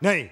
ない。